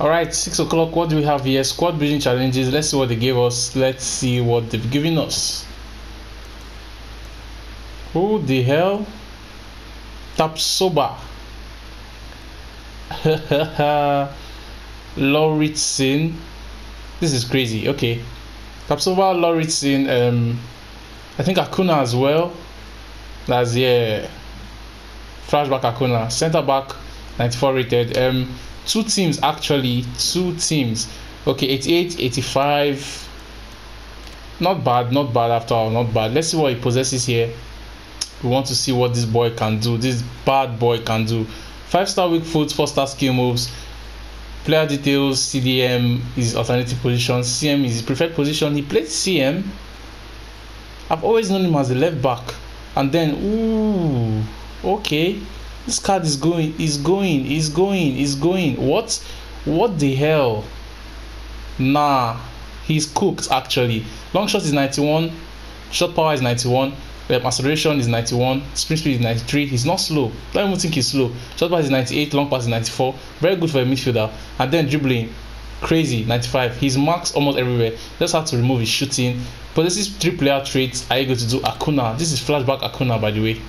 All right, six o'clock. What do we have here? Squad building challenges. Let's see what they gave us. Let's see what they've given us. Who the hell? Tapsoba. Lauritsen. This is crazy. Okay. Tapsoba, Lauritsen, um, I think Acuna as well. That's yeah. Flashback Acuna. Center back, 94 rated. Um, two teams actually two teams. Okay 88 85 not bad not bad after all not bad. Let's see what he possesses here. We want to see what this boy can do this bad boy can do. Five star weak foot four star skill moves. Player details cdm is alternative position cm is his preferred position. He played cm i've always known him as a left back. And then ooh okay this card is going, is going, is going, is going. What? What the hell? Nah, he's cooked actually. Long shot is 91, shot power is 91, um, acceleration is 91, sprint speed is 93. He's not slow. Don't even think he's slow. Shot pass is 98, long pass is 94. Very good for a midfielder. And then dribbling, crazy 95. His marks almost everywhere. Just have to remove his shooting. But this is three player traits. Are you going to do Acuna This is flashback Acuna by the way.